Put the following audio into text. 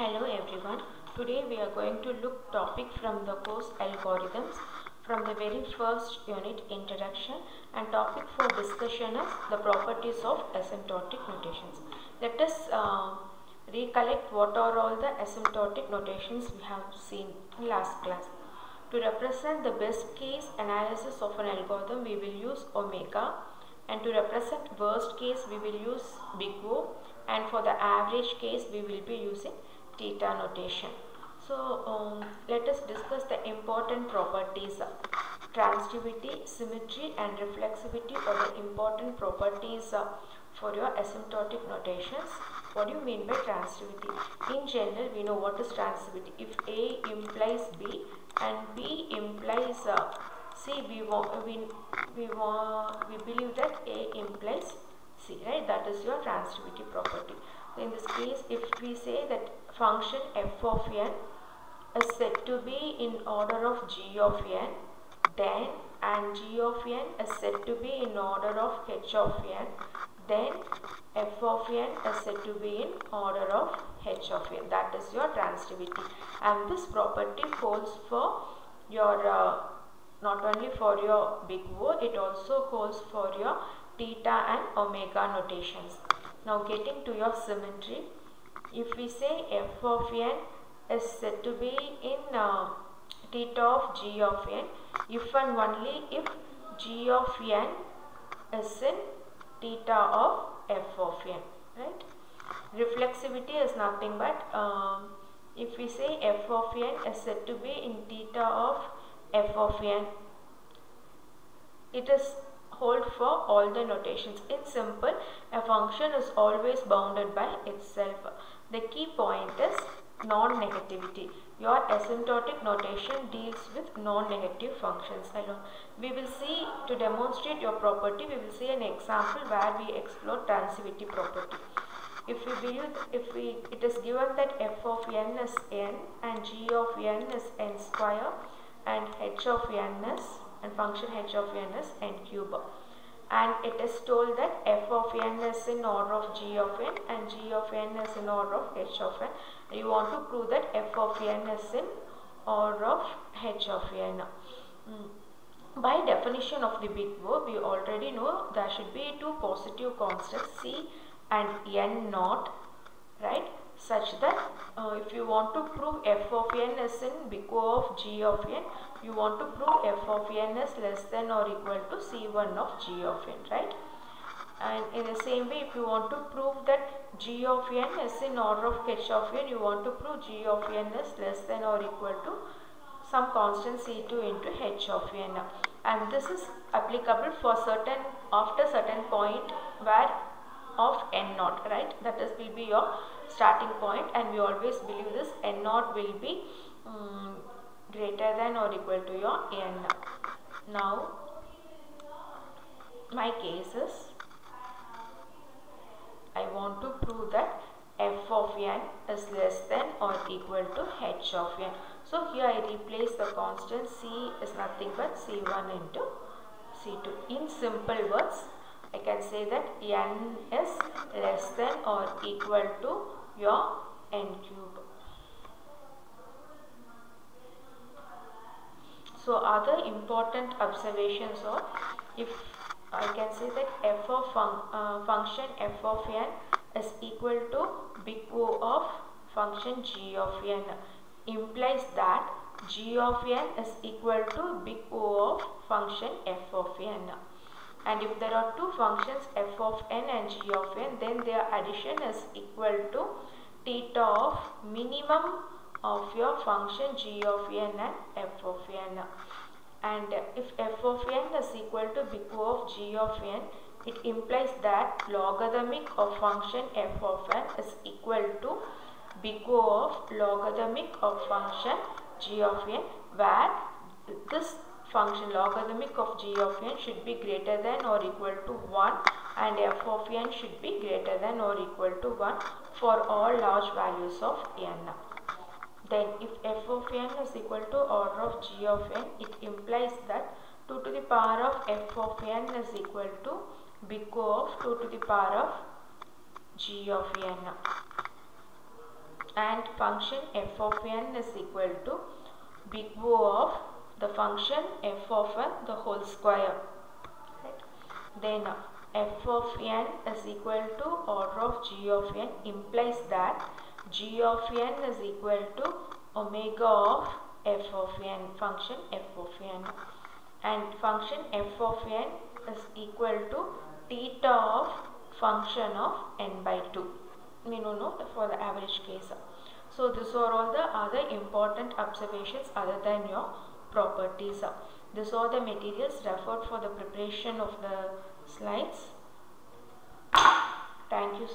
Hello everyone. Today we are going to look topic from the course algorithms from the very first unit introduction and topic for discussion is the properties of asymptotic notations. Let us uh, recollect what are all the asymptotic notations we have seen in last class. To represent the best case analysis of an algorithm we will use omega and to represent worst case we will use big O and for the average case we will be using theta notation. So um, let us discuss the important properties. Transitivity, symmetry and reflexivity are the important properties for your asymptotic notations. What do you mean by transitivity? In general we know what is transitivity. If A implies B and B implies uh, C, we, we, we, we believe that A implies C, right? That is your transitivity property. In this case, if we say that function f of n is said to be in order of g of n, then and g of n is said to be in order of h of n, then f of n is said to be in order of h of n. That is your transitivity. And this property holds for your uh, not only for your big O, it also holds for your theta and omega notations. Now getting to your symmetry, if we say f of n is said to be in uh, theta of g of n, if and only if g of n is in theta of f of n, right? Reflexivity is nothing but um, if we say f of n is said to be in theta of f of n, it is hold for all the notations. In simple, a function is always bounded by itself. The key point is non-negativity. Your asymptotic notation deals with non-negative functions alone. We will see, to demonstrate your property, we will see an example where we explore transitivity property. If we believe, if we, it is given that f of n is n and g of n is n square and h of n is and function h of n is n cube and it is told that f of n is in order of g of n and g of n is in order of h of n. You want to prove that f of n is in order of h of n? Mm. by definition of the big O we already know there should be two positive constants c and n naught right? Such that uh, if you want to prove f of n is in big O of g of n you want to prove f of n is less than or equal to c1 of g of n right? And in the same way if you want to prove that g of n is in order of h of n you want to prove g of n is less than or equal to some constant c2 into h of n. And this is applicable for certain after certain point where of n naught right? That is will be your starting point and we always believe this n naught will be um, greater than or equal to your n. Now, my case is I want to prove that f of n is less than or equal to h of n. So, here I replace the constant c is nothing but c1 into c2. In simple words, I can say that n is less than or equal to your n cube. So other important observations are if I can say that f of fun uh, function f of n is equal to big O of function g of n implies that g of n is equal to big O of function f of n. And if there are two functions f of n and g of n then their addition is equal to theta of minimum of your function g of n and f of n and if f of n is equal to big O of g of n it implies that logarithmic of function f of n is equal to big O of logarithmic of function g of n where this function logarithmic of g of n should be greater than or equal to 1 and f of n should be greater than or equal to 1 for all large values of n. Then if f of n is equal to order of g of n, it implies that 2 to the power of f of n is equal to big O of 2 to the power of g of n. and function f of n is equal to big O of the function f of n the whole square. Then f of n is equal to order of g of n implies that g of n is equal to omega of f of n function f of n. And function f of n is equal to theta of function of n by 2 we know no for the average case. So these are all the other important observations other than your properties. These are the materials referred for the preparation of the slides. Thank you